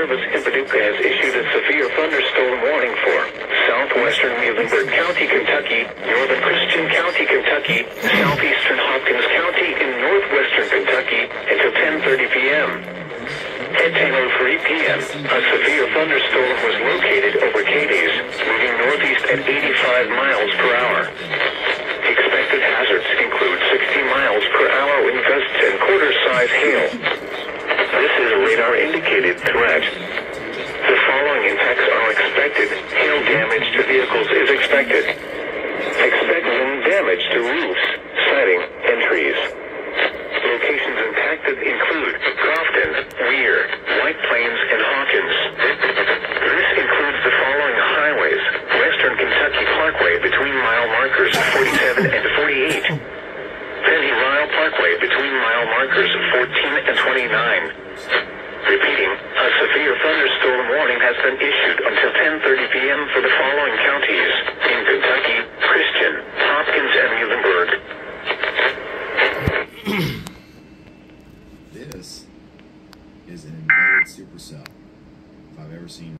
Paducah has issued a severe thunderstorm warning for southwestern Muhlenberg County, Kentucky, northern Christian County, Kentucky, southeastern Hopkins County, and northwestern Kentucky until 10.30 p.m. At 10.03 p.m., a severe thunderstorm was located over Cadiz, moving northeast at 85 miles per hour. Expected hazards include 60 miles per hour wind gusts and quarter-size hail. This is a threat. The following impacts are expected. Hail damage to vehicles is expected. Expect wind damage to roofs, siding, and trees. Locations impacted include Crofton, Weir, White Plains, and Hawkins. This includes the following highways. Western Kentucky Parkway between mile markers 47 and 48. Pennyrile Parkway between mile markers 14 and 29. Repeating, a severe thunderstorm warning has been issued until 10.30 p.m. for the following counties in Kentucky, Christian, Hopkins, and Muhlenberg. This is an embedded supercell if I've ever seen